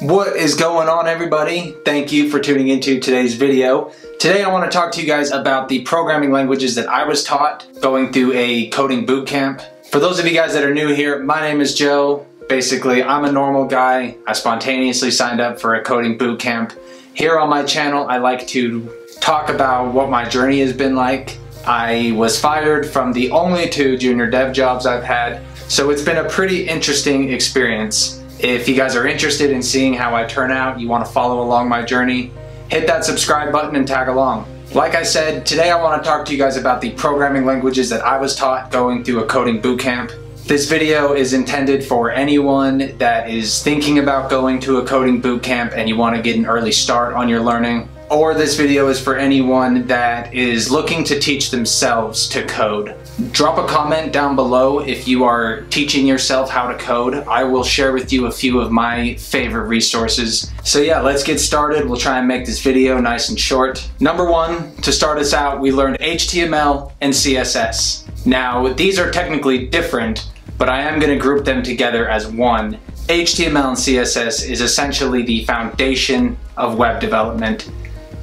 What is going on everybody? Thank you for tuning into today's video. Today I want to talk to you guys about the programming languages that I was taught going through a coding boot camp. For those of you guys that are new here, my name is Joe. Basically, I'm a normal guy. I spontaneously signed up for a coding boot camp. Here on my channel, I like to talk about what my journey has been like. I was fired from the only two junior dev jobs I've had, so it's been a pretty interesting experience. If you guys are interested in seeing how I turn out, you want to follow along my journey, hit that subscribe button and tag along. Like I said, today I want to talk to you guys about the programming languages that I was taught going through a coding bootcamp. This video is intended for anyone that is thinking about going to a coding bootcamp and you want to get an early start on your learning. Or this video is for anyone that is looking to teach themselves to code. Drop a comment down below if you are teaching yourself how to code. I will share with you a few of my favorite resources. So yeah, let's get started. We'll try and make this video nice and short. Number one, to start us out, we learned HTML and CSS. Now, these are technically different, but I am going to group them together as one. HTML and CSS is essentially the foundation of web development.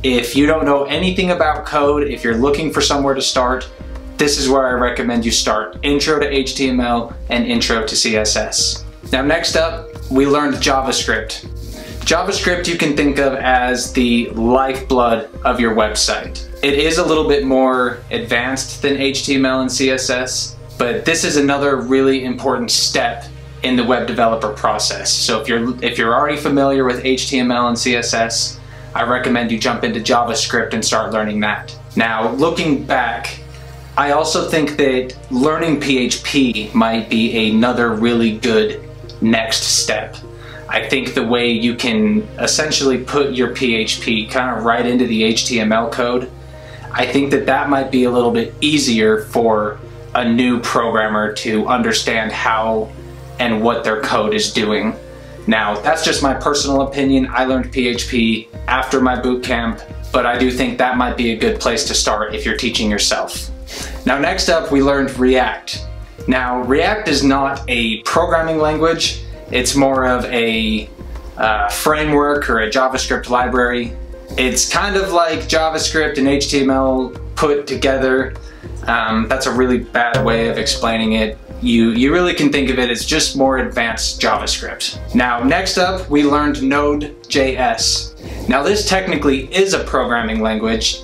If you don't know anything about code, if you're looking for somewhere to start, this is where I recommend you start. Intro to HTML and Intro to CSS. Now next up, we learned JavaScript. JavaScript you can think of as the lifeblood of your website. It is a little bit more advanced than HTML and CSS, but this is another really important step in the web developer process. So if you're if you're already familiar with HTML and CSS, I recommend you jump into JavaScript and start learning that. Now, looking back, I also think that learning PHP might be another really good next step. I think the way you can essentially put your PHP kind of right into the HTML code, I think that that might be a little bit easier for a new programmer to understand how and what their code is doing. Now, that's just my personal opinion. I learned PHP after my boot camp, but I do think that might be a good place to start if you're teaching yourself. Now, next up, we learned React. Now, React is not a programming language. It's more of a uh, framework or a JavaScript library. It's kind of like JavaScript and HTML put together. Um, that's a really bad way of explaining it. You, you really can think of it as just more advanced JavaScript. Now, next up, we learned Node.js. Now, this technically is a programming language,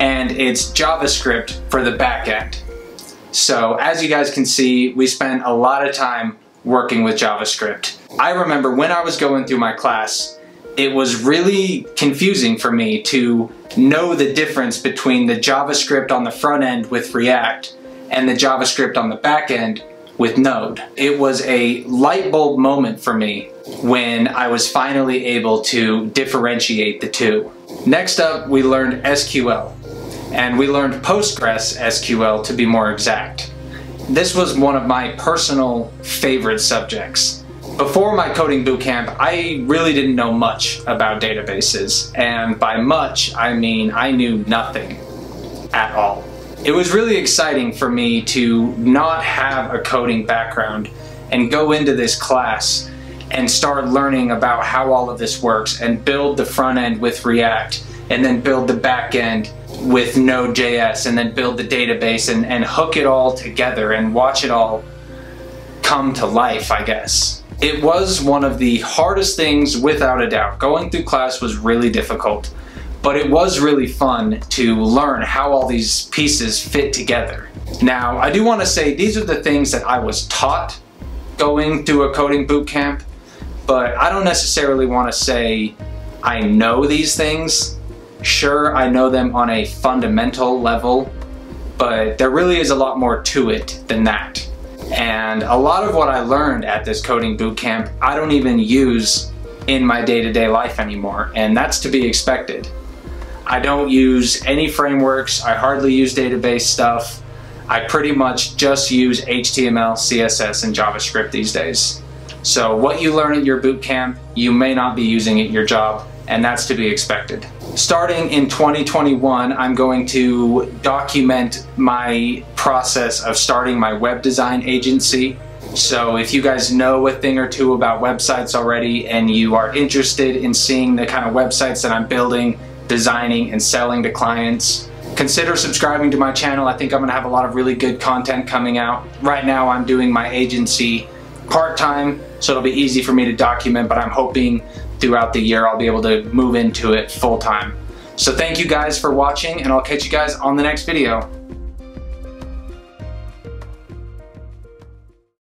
and it's JavaScript for the backend. So, as you guys can see, we spent a lot of time working with JavaScript. I remember when I was going through my class, it was really confusing for me to know the difference between the JavaScript on the front end with React and the JavaScript on the back end with Node. It was a light bulb moment for me when I was finally able to differentiate the two. Next up, we learned SQL, and we learned Postgres SQL to be more exact. This was one of my personal favorite subjects. Before my coding bootcamp, I really didn't know much about databases, and by much, I mean I knew nothing at all. It was really exciting for me to not have a coding background and go into this class and start learning about how all of this works and build the front end with React and then build the back end with Node.js and then build the database and, and hook it all together and watch it all come to life, I guess. It was one of the hardest things without a doubt. Going through class was really difficult, but it was really fun to learn how all these pieces fit together. Now, I do want to say these are the things that I was taught going through a coding boot camp, but I don't necessarily want to say I know these things. Sure, I know them on a fundamental level, but there really is a lot more to it than that. And a lot of what I learned at this coding boot camp, I don't even use in my day-to-day -day life anymore, and that's to be expected. I don't use any frameworks, I hardly use database stuff. I pretty much just use HTML, CSS, and JavaScript these days. So what you learn at your bootcamp, you may not be using at your job, and that's to be expected. Starting in 2021, I'm going to document my process of starting my web design agency So if you guys know a thing or two about websites already and you are interested in seeing the kind of websites that I'm building, designing, and selling to clients, consider subscribing to my channel. I think I'm gonna have a lot of really good content coming out. Right now I'm doing my agency part-time, so it'll be easy for me to document, but I'm hoping throughout the year I'll be able to move into it full-time. So thank you guys for watching and I'll catch you guys on the next video.